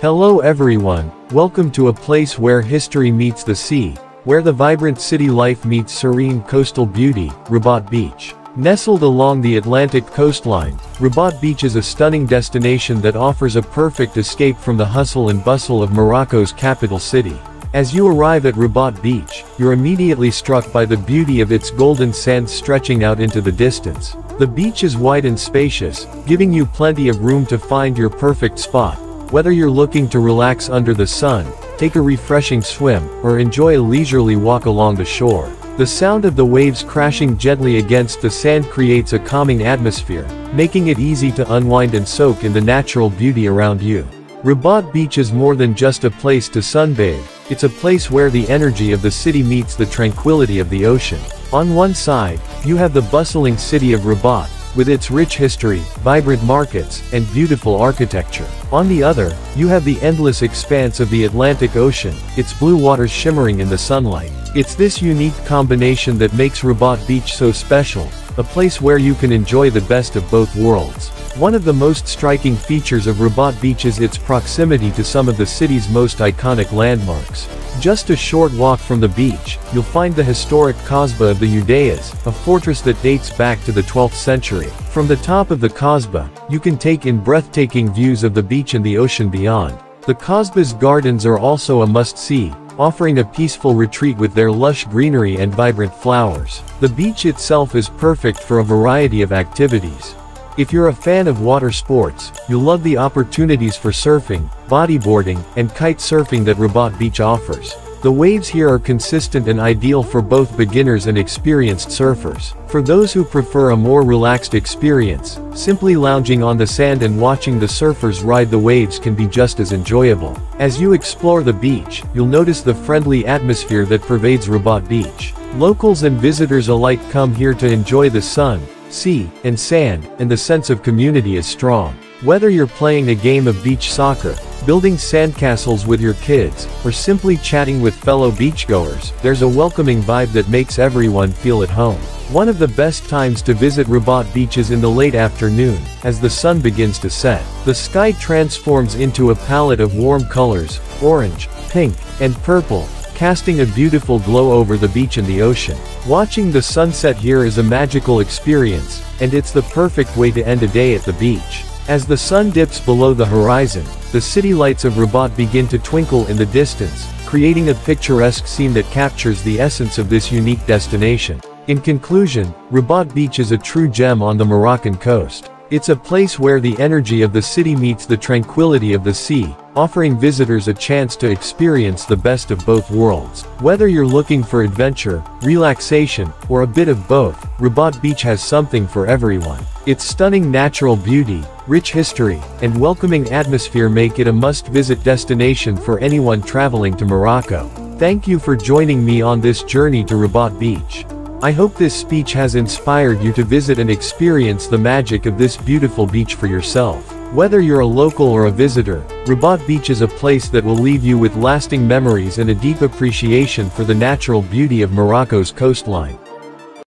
Hello everyone, welcome to a place where history meets the sea, where the vibrant city life meets serene coastal beauty, Rabat Beach. Nestled along the Atlantic coastline, Rabat Beach is a stunning destination that offers a perfect escape from the hustle and bustle of Morocco's capital city. As you arrive at Rabat Beach, you're immediately struck by the beauty of its golden sands stretching out into the distance. The beach is wide and spacious, giving you plenty of room to find your perfect spot. Whether you're looking to relax under the sun, take a refreshing swim, or enjoy a leisurely walk along the shore, the sound of the waves crashing gently against the sand creates a calming atmosphere, making it easy to unwind and soak in the natural beauty around you. Rabat Beach is more than just a place to sunbathe, it's a place where the energy of the city meets the tranquility of the ocean. On one side, you have the bustling city of Rabat, with its rich history, vibrant markets, and beautiful architecture. On the other, you have the endless expanse of the Atlantic Ocean, its blue waters shimmering in the sunlight. It's this unique combination that makes Rabat Beach so special, a place where you can enjoy the best of both worlds. One of the most striking features of Rabat Beach is its proximity to some of the city's most iconic landmarks. Just a short walk from the beach, you'll find the historic Kasbah of the Udayas, a fortress that dates back to the 12th century. From the top of the Kasbah, you can take in breathtaking views of the beach and the ocean beyond. The Kasbah's gardens are also a must-see, offering a peaceful retreat with their lush greenery and vibrant flowers. The beach itself is perfect for a variety of activities, if you're a fan of water sports, you'll love the opportunities for surfing, bodyboarding, and kite surfing that Rabat Beach offers. The waves here are consistent and ideal for both beginners and experienced surfers. For those who prefer a more relaxed experience, simply lounging on the sand and watching the surfers ride the waves can be just as enjoyable. As you explore the beach, you'll notice the friendly atmosphere that pervades Rabat Beach. Locals and visitors alike come here to enjoy the sun, sea, and sand, and the sense of community is strong. Whether you're playing a game of beach soccer, building sandcastles with your kids, or simply chatting with fellow beachgoers, there's a welcoming vibe that makes everyone feel at home. One of the best times to visit Rabat Beach is in the late afternoon, as the sun begins to set. The sky transforms into a palette of warm colors, orange, pink, and purple, casting a beautiful glow over the beach and the ocean. Watching the sunset here is a magical experience, and it's the perfect way to end a day at the beach. As the sun dips below the horizon, the city lights of Rabat begin to twinkle in the distance, creating a picturesque scene that captures the essence of this unique destination. In conclusion, Rabat Beach is a true gem on the Moroccan coast. It's a place where the energy of the city meets the tranquility of the sea, offering visitors a chance to experience the best of both worlds. Whether you're looking for adventure, relaxation, or a bit of both, Rabat Beach has something for everyone. Its stunning natural beauty, rich history, and welcoming atmosphere make it a must-visit destination for anyone traveling to Morocco. Thank you for joining me on this journey to Rabat Beach. I hope this speech has inspired you to visit and experience the magic of this beautiful beach for yourself. Whether you're a local or a visitor, Rabat Beach is a place that will leave you with lasting memories and a deep appreciation for the natural beauty of Morocco's coastline.